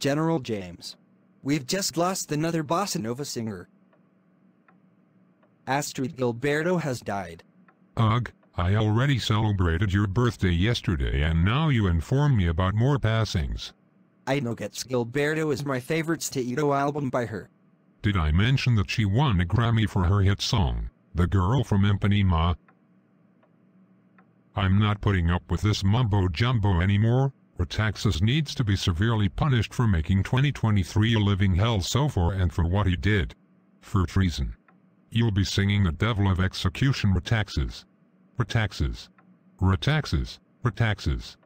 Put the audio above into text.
General James. We've just lost another bossa nova singer. Astrud Gilberto has died. Ugh, I already celebrated your birthday yesterday and now you inform me about more passings. I know Getz/Gilberto is my favorite Staito album by her. Did I mention that she won a Grammy for her hit song, The Girl from Ipanema? I'm not putting up with this mumbo-jumbo anymore. Retaxas needs to be severely punished for making 2023 a living hell so far and for what he did. For treason. You'll be singing the devil of execution Retaxas. Retaxas. Retaxas. Retaxas.